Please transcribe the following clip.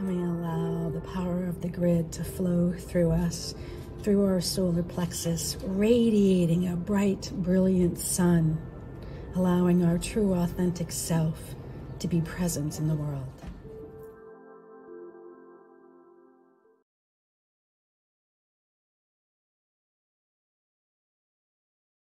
And we allow the power of the grid to flow through us, through our solar plexus, radiating a bright, brilliant sun, allowing our true, authentic self to be present in the world.